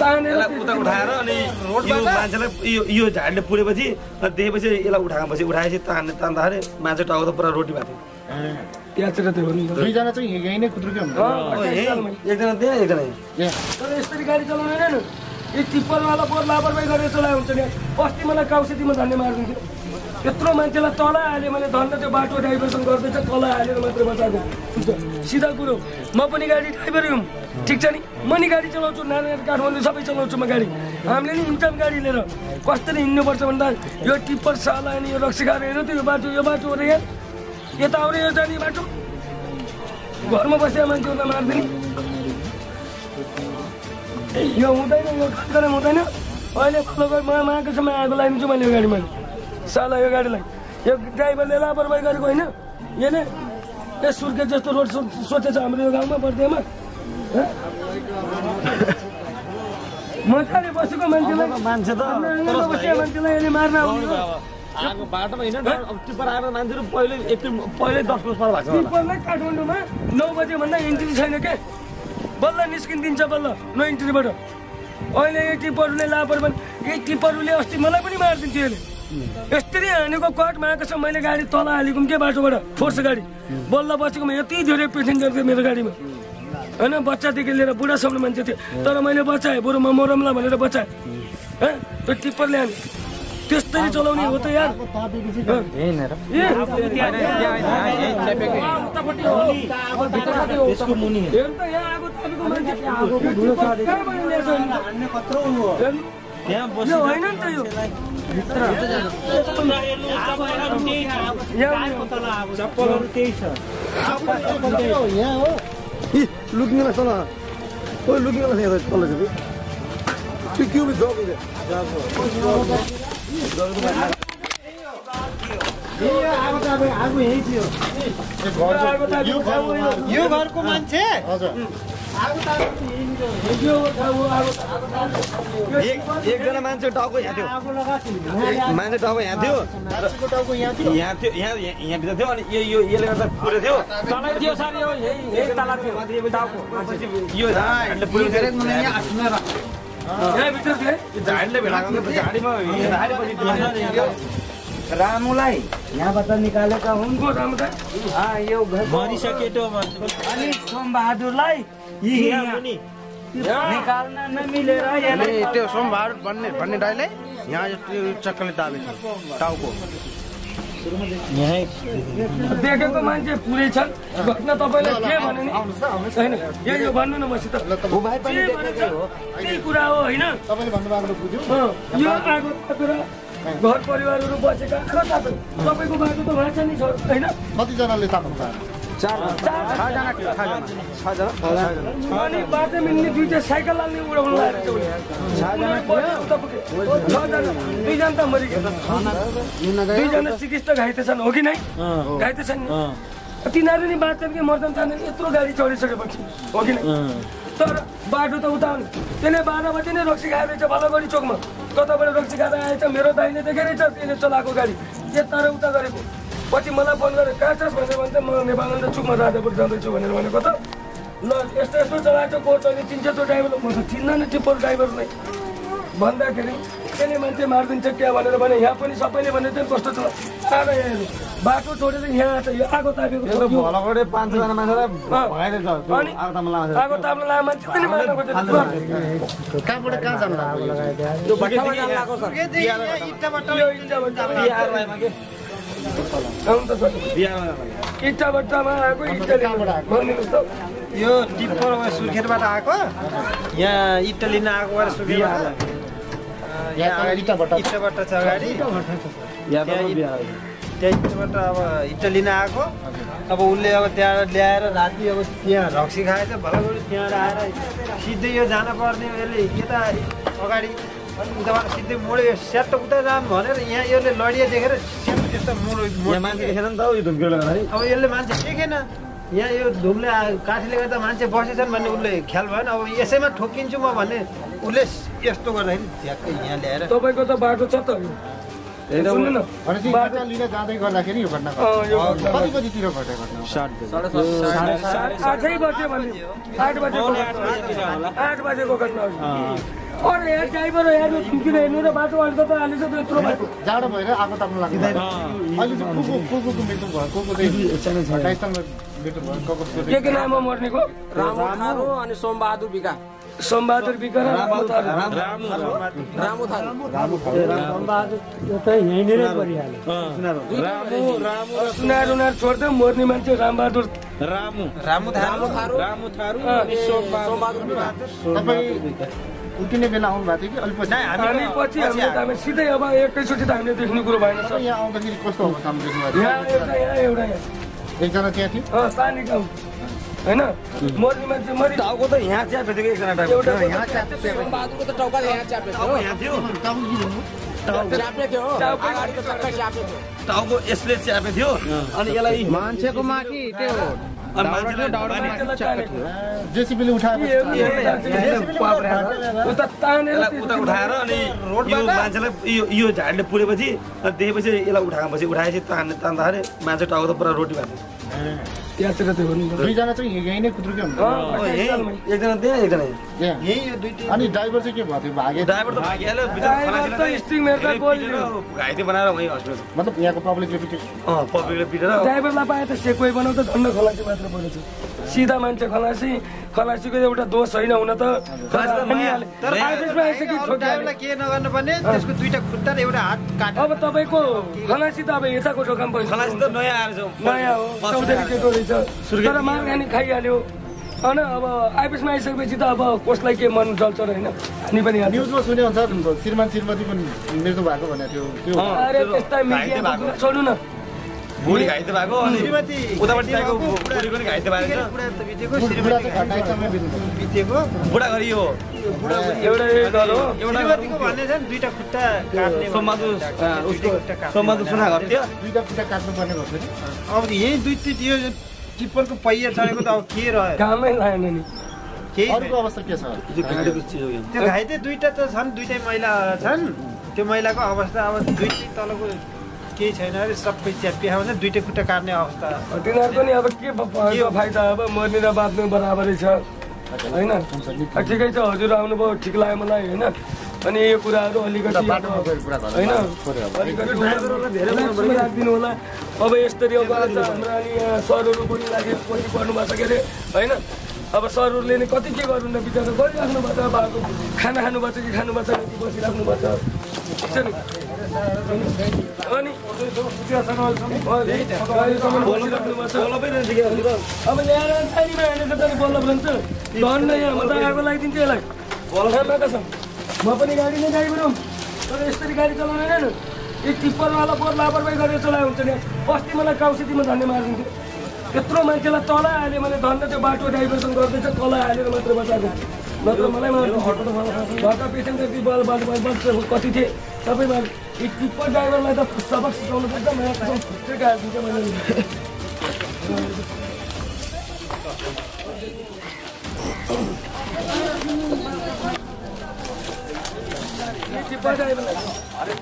यसलाई उता उठाएर अनि यो मान्छेलाई यो यो झाडले पुरेपछि अनि देखेपछि यसलाई उठाएपछि उठाएपछि तान्ने तान्दाखेरि मान्छे टाउको त पुरा रोटी भएको प्याचेर त्यो हो नि त। दुईजना चाहिँ यहीँ नै कुद्रुकै हुन्छ अँ, थियो बस्दै यही, जालमै। एकजना त्यहाँ एकजना यहीँ। यहाँ। तर यसरी गाडी चलाउनु यो टिप्परवाला बहुत लापरवाही गरेर चलाएको हुन्छ नि। अस्ति मलाई काउसेतीमा धन्ने मारिदिन्थ्यो यत्रो मान्छेलाई तल हालेँ मैले धन्न त्यो बाटो डाइभर्सन गर्दैछ तल हालेर मात्रै बचाएको। हुन्छ सिधा कुरो। म पनि गाडी ड्राइभर हुँ। ठिक छ नि? म नि गाडी चलाउँछु नानीहरू काठमाडौँ सबै चलाउँछु म गाडी। हामीले नि हिँड्छौँ गाडी लिएर कसरी हिँड्नुपर्छ भन्दा यो टिप्पर साला अनि यो रक्सी खाएर हेर्नु त यो बाटो यो बाटो हो र यहाँ यता आउने यो जाने बाटो। घरमा बसेर मान्छेहरूलाई मारिदिने। यो हुँदैन यो कार्यक्रम हुँदैन। अहिले फलो गरेर म मागेको छ म आगो लगाइदिन्छु मैले यो गाडीमा साला यो गाडीलाई। यो ड्राइभरले लापरवाही गरेको होइन। यसले ए सुर्के जस्तो रोड सोचेछ हाम्रो यो गाउँमा बर्दियामा? मजाले बसेको मान्छेलाई। मान्छे त आफ्नो आँगनमा बसेको मान्छेलाई यसले मार्न आउने हो आगो बाटोमा हिँड्न अब टिप्पर आएर मान्छेहरू पहिले दस बज पर भएको छ होला। टिप्परलाई काठमाडौँमा नौ बजे भन्दा इन्ट्री छैन के? बल्ल निस्किदिन्छ बल्ल नो इन्ट्रीबाट अहिले यो टिप्परले लापरवाही यही टिप्परले अस्ति मलाई पनि मारिदिन्थ्यो यसले। यस्तरी हानेको कटमा आएको छ मैले गाडी तल हालेको के बाटोबाट? फोर्स गाडी। बल्ल बचेकोमा यति धेरै पेसेन्जर थियो मेरो गाडीमा। होइन बच्चादेखि लिएर बुढासम्म मान्छे थियो। तर मैले बचाएँ बरु म मरमला भनेर बचाएँ। त्यो टिप्परले हाने। त्यस्तरी चलाउने हो त यार। होइन नि त यो। यहाँ हो इ लुकिङलाई तल ओ यहाँ तल छ त्यो के हो जग आगो तापेको ठाउँ हो यो। यो घरको मान्छे हजुर एकजना मान्छे टाउको यहाँ थियो। मान्छे टाउको यहाँ थियो। यहाँ थियो यहाँ यहाँ यहाँभित्र थियो अनि यो यो यसले गर्दा पुरै थियो। झाडीमा रामुलाई यहाँबाट निकालेका हुन्। यो मरिसकेको अनि सोमबहादुरलाई निकाल्न नमिलेर त्यो सोमबार भन्ने भन्ने दाइले यहाँ चक्करले दाबेको टाउको। देखेको मान्छे पुरै छन्। घटना तपाईँलाई के भने नि? होइन यही हो भन्नु न मसित त्यही कुरा हो होइन? यो आगो घर परिवारहरू बसेका आगो तापेर तपाईँको बाटो त भाँच्छ नि छ होइन? कतिजनाले पायो अनि बाटो मिल्ने दुइटा साइकल हाल्ने उडाउनु लागेको दुईजना त मरिगयो। दुईजना चिकित्सक घाइते छन् हो कि नै? घाइते छन् तिनीहरू नि बाँच्छन् कि मर्छन् जान्छन् यत्रो गाडी चढिसकेपछि हो कि नै? तर बाटो त उता त्यसले बाह्र बजी नै रक्सी खाएर रहेछ बालागढी चोकमा। कताबाट रक्सी खाएर आएछ मेरो दाइले देखेरै छ त्यसले चलाएको गाडी। यता र उता गरेको। पछि मलाई फोन गरेर कहाँ छस् भनेर भन्छ म नेपालन्द चुकमा राजापुर जाँदैछु भनेर भनेको त। ल यस्तो यस्तो चलाएछ कोच अहिले चिन्छ त्यो ड्राइभर। म त चिन्न नि टिप्पर ड्राइभर नै। भन्दाखेरि त्यसले मान्छे मारिदिन्छ क्या भनेर भने यहाँ पनि सबैले भने चाहिँ कस्तो छ। आएर यहाँ बाटो छोडेर यहाँ आएको छ यो आगो तापेको अनि आगो लामा ताप्न लागेको मान्छे पनि मार्न खोजेको कहाँबाट कहाँ जानु लाग्यो? त्यो बट्टामा जानु लाग्यो सर यो इट्टाबाट बिहारमा के आउनु त सर। बिहारमा जानु लाग्यो। इट्टाभट्टामा आएको यो टिप्पर वा सुर्खेतबाट आएको? यहाँ इटली नै आएको भएर सुर्खेतबाट छ अगाडि यहाँ त्यहाँ इटबाट अब इटली नै आएको अब उसले अब त्यहाँ ल्याएर राति अब त्यहाँ रक्सी खाएछ भलगढी त्यहाँ आएर सिधै यो जान पर्ने यसले यता अगाडि अनि उताबाट सिधै मोड्यो स्याट उता जाम भनेर यहाँ यसले लडिया देखेर स्याट त्यस्तो मोड मान्छे देखेन नि त यो धुम्किलो गर्दाखेरि अब यसले मान्छे देखेन यहाँ यो धुमले काठीले गर्दा मान्छे बसेछन् भन्ने उसले ख्याल भएन अब यसैमा ठोकिन्छु म भन्ने उसले यस्तो गर्दाखेरि झ्याक्कै यहाँ ल्याएर। तपाईँको त बाटो छ त सुन्नु न। भनेपछि इँटा लिन जाँदै गर्दाखेरि यो घटना घट्यो घटना? आठै बजे भने आठ बजेको घटना। हो। आठ बजेको घटना हो। अरे यार ड्राइभर हो यार यो किन हेर्नु र बाटो अलिक त हालेछ त यत्रो बाटो जाडो भएर आगो ताप्नु लाग्नु भयो। अहिले चाहिँ को को को कोको मृत्यु भयो? को को चाहिँ अट्ठाइसमा मृत्यु भयो? को को के के नाममा मर्नेको? रामु अनि सोमबहादुर बिका सोमबहादुर विकर रामु। रामु सुनार उनार छोड्दै मर्ने मान्छे रामबहादुर रामु। थारू रामु थारू सोमबहादुर। उठिने बेला आउनु भएको थियो कि? अलिक पछि? हामी पछि हामी सिधै अब एकैचोटि त हामीले देख्ने कुरो भएन सर। तपाईँ यहाँ आउँदाखेरि कस्तो अवस्थामा देख्नु भएको यहाँ एउटा यहाँ एउटा। यहाँ थियो एकजना त्यहाँ थियो होइन? मर्ने मान्छे मरि टाउको त यहाँ च्यापेको थियो एकजना टाइपको एउटा यहाँ सोमबहादुरको त टाउका यहाँ च्यापेको टाउको थियो यहाँ थियो। टाउको के भन्नु च्यापे थियो हो। टाउको अगाडिको चक्का च्यापे थियो। टाउको यसले च्यापेको थियो। अनि यसलाई मान्छेको माथि त्यो अनि उता तानेर उता उठाएर यो मान्छेलाई यो यो झाडले पुरेपछि अनि त्यसपछि यसलाई उठाएपछि उठाएपछि तान्ने तान्दाखेरि मान्छे टाउको त पुरा रोटी भएको त्यहाँतिर त्यो दुईजना चाहिँ यहीँ नै कुद्रुकै हुनु थियो यही एकजना त्यहाँ एकजना यहाँ। अनि ड्राइभर चाहिँ के भएको थियो भागे ड्राइभर त भागिहाल्यो त घाइते बनाएर वहीँ हस्पिटल। मतलब यहाँको पब्लिकले पिटे। अँ पब्लिकले पिटेर ड्राइभरलाई पाए त धन्न खलासी मात्र परेछ सिधा मान्छे खलासी। खलासीको एउटा दोष होइन हुन त। त कि नगर्नु पर्ने त्यसको दुइटा खुट्टा र एउटा हात अब तपाईँको खलासी त अब यताको पैसा खलासी त नयाँ आएर नयाँ हो। रहेछ तर मार खाने खाइहाल्यो होइन अब आइपिएसमा आइसकेपछि त अब कसलाई के मन चल्छ र होइन हामी पनि। न्युजमा सुने अनुसार श्रीमान श्रीमती पनि मृत्यु भएको भनेको थियो अरे त्यस्ता छोड्नु न घाइते भएको अनि उतापट्टि पनि घाइते भएको बुढा हो एउटा श्रीमतीको भन्ने छ खुट्टा उसको सुना खुट्टा काट्नुपर्ने भएको थियो नि अब यही दुई तिन यो टिप्परको पहिया चढेको त अब के रह्यो? कामै लागेन नि। केही अरूको छैन। अवस्था के छ? त्यो गाडीको चिज हो यो। त्यो घाइते दुइटा त छन् दुइटै महिला छन्। त्यो महिलाको अवस्था अब दुइटै तलको केही छैन अरे सबै च्यापिया भने दुइटै खुट्टा काट्ने अवस्था। तिनीहरूको नि अब के फाइदा अब? मर्ने र बाँच्नु बराबरै छ। होइन? ठिकै छ हजुर आउनुभयो ठिक लाग्यो मलाई होइन? अनि यो कुराहरू अलिकति होइन। अलिकति राखिदिनु होला। अब यस्तरी अब छ हाम्रो यहाँ सरहरू पनि लागि पछि पढ्नु भएको छ के अरे होइन? अब सरहरूले नि कति के गर्नु न बिचरा गरिराख्नु भएको छ अब अब खाना खानु भएको छ कि खानु भएको छैन कि बसिराख्नु भएको छ। ठिक छ नि? अनि? भएको अब ल्याएर टाइममा हालेर त बल्ल भन्छ धन्न यहाँ म त आगो लगाइदिन्छु यसलाई। म पनि गाडी नै ड्राइभर हुँ तर यसरी गाडी चलाउनु होइन। यो टिप्परवाला बोर लापरवाही गरेर चलायो हुन्छ नि। अस्ति मलाई काउसिटीमा धन्ने मारिदिन्थ्यो यत्रो मान्छेलाई तल हाल्यो भने धन्ने त्यो बाटो ड्राइभरसँग गर्दैछ तल हालेर मात्र बचाएको। नत्र मलाई घरका पेसेन्ट कति बल बल बल कति थिए? सबै मार यो टिप्पर ड्राइभरलाई त सबक सिकाउनु पर्छ। मलाई हालिदिन्छ मैले ड्राइभरलाई किबा जाए अरे